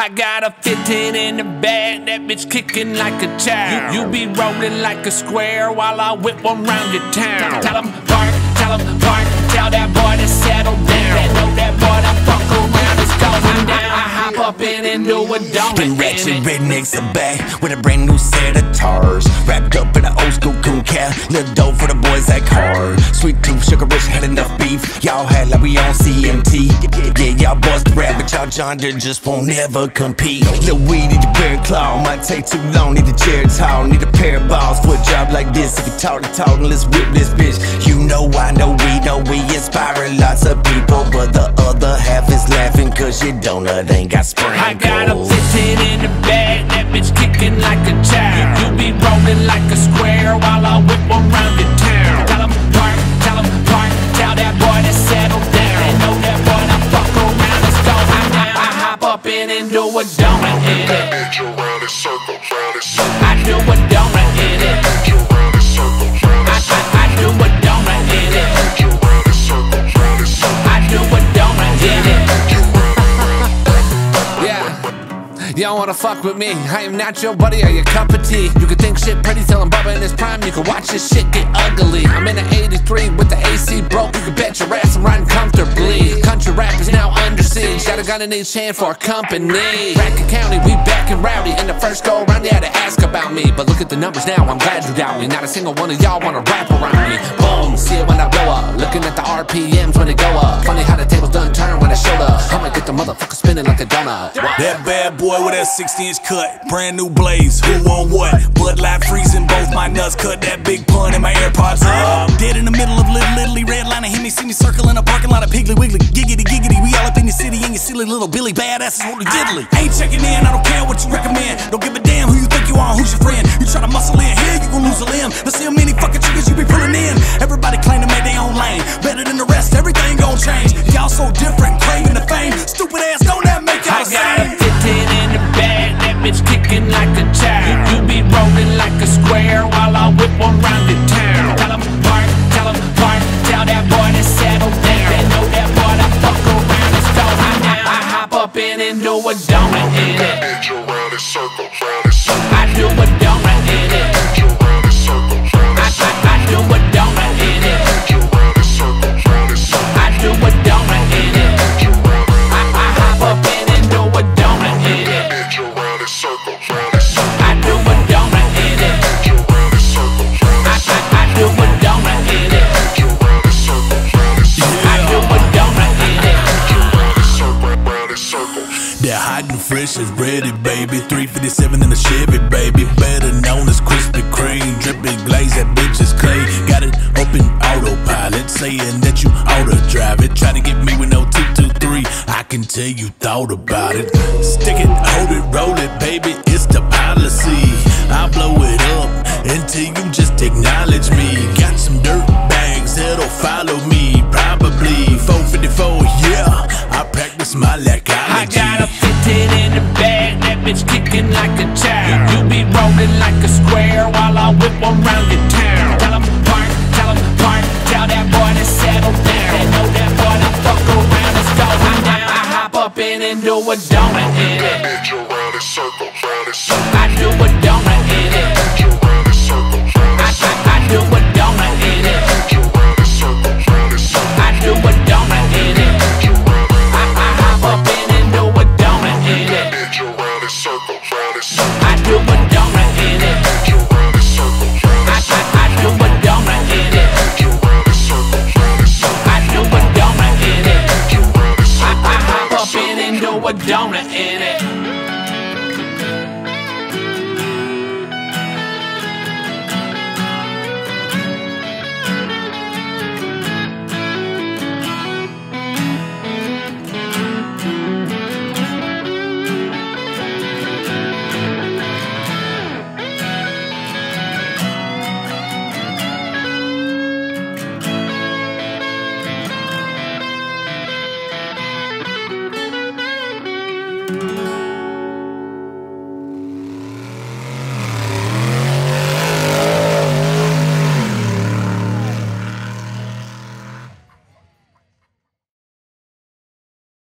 I got a 15 in the bag, that bitch kicking like a child. You, you be rolling like a square while I whip one round your town. Tell him park, tell him park, tell that boy to settle down. They know that boy to fuck around, it's going down. I hop up in and do a donut. Been ratchet rednecks are back with a brand new set of tars. Wrapped up in an old school coon cap. Little dope for the boys that hard. Sweet tooth, sugar rich, had enough beef. Y'all had like we on CMT. Yeah, y'all boys the rap, but y'all John just won't ever compete. Lil weed need a bear claw, might take too long. Need a Geritol, need a pair of balls for a job like this. If you talk to talk, let's whip this bitch. You know I know we know we inspire lots of people, but the other half is laughing cause your donut ain't got sprinkles. I got a 15 in the bag, do a donut in it. Bitch around in circles, round in circles. I do a donut in it. Bitch around in circles, round I, in. I, I do a donut in it. Bitch around in circles, round in circles. I do a donut in it. Yeah. You don't wanna fuck with me. I am not your buddy or your cup of tea. You can think shit pretty till I'm Bubba in his prime. You can watch this shit get ugly. I'm in an 83 with the AC broke. You can bet your ass a gun in each hand for a company. Racket County, we back and rowdy. In the first go around, they had to ask about me. But look at the numbers now, I'm glad you doubt me. Not a single one of y'all wanna rap around me. Boom, see it when I blow up. Looking at the RPMs when they go up. Funny how the tables done turn when I showed up. I'ma get the motherfucker spinning like a donut. That bad boy with that 60 inch cut, brand new blaze, who on what? Light freezing, both my nuts cut that Big Pun in my AirPods badass is holy diddly. Ain't checking in, I don't care what you recommend. Don't give a damn who you think you are, who's your friend. You try to muscle in here, you gon' lose a limb. Let's see how many fucking triggers you be pulling in. Everybody claim to make their own lane, better than the rest. Everything gon' change. Y'all so different, up in and do a donut it. That hot and fresh is ready, baby. 357 in the Chevy, baby. Better known as Krispy Kreme. Dripping glaze, that bitch is clay. Got it open autopilot, saying that you oughta drive it. Try to get me with no 223. I can tell you thought about it. Stick it, hold it, roll it, baby. It's the policy. I blow it up until you just acknowledge me. Got some dirt bags that'll follow me. Hop up in and do a donut in it. Bitch around in circles, round in circles. I do a donut in it.